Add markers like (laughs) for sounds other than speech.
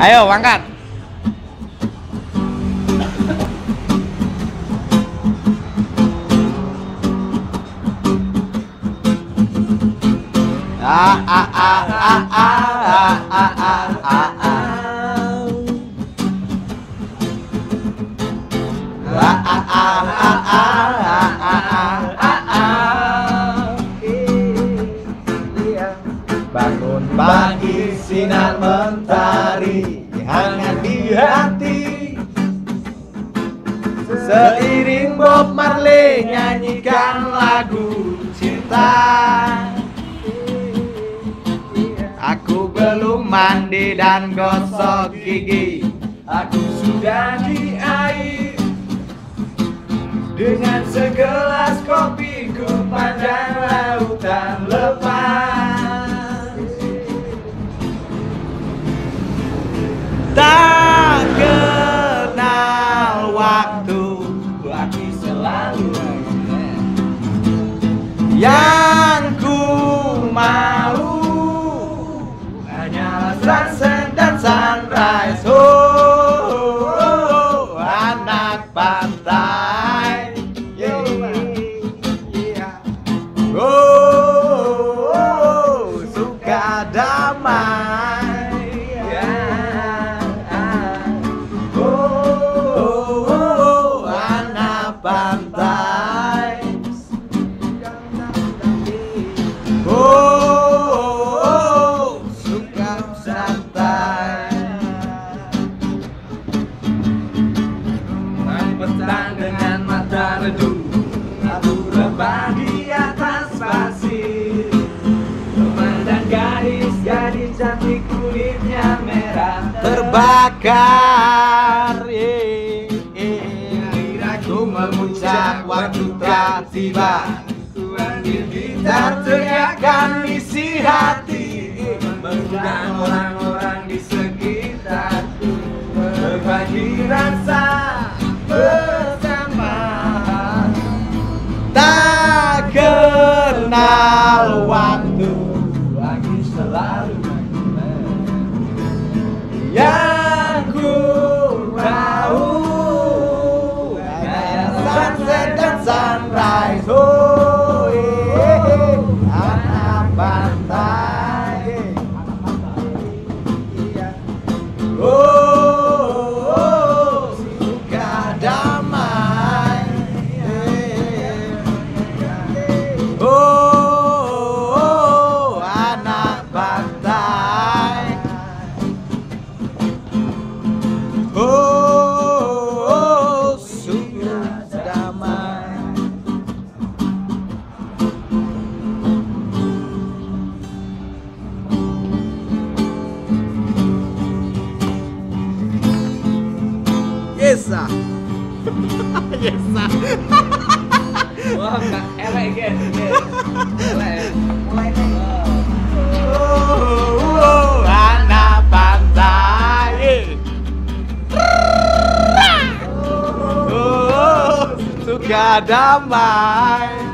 Ayo, angkat. Ah ah ah ah ah ah ah ah ah. Ah ah ah ah ah mentari hangat di hati Seiring Bob Marley nyanyikan lagu cinta. Aku belum mandi dan gosok gigi. Aku sudah di air. Dengan segelas kopi ku pandang mata redup Aku rebah di atas pasir. Memandang gadis-gadis cantik kulitnya merah. Terbakar. Eh, eh. Aku memuncak waktu telah tiba. Ku ambil gitar teriakan isi hati waktu Lagi selalu Yang ku tahu Hanya sunset dan sunrise. Oh, Yes, ah. (laughs) yes, ah. Wah, nggak elek gen, gen. Elek. Mulai nih. Oh, oh, anak pantai. Oh, suka damai.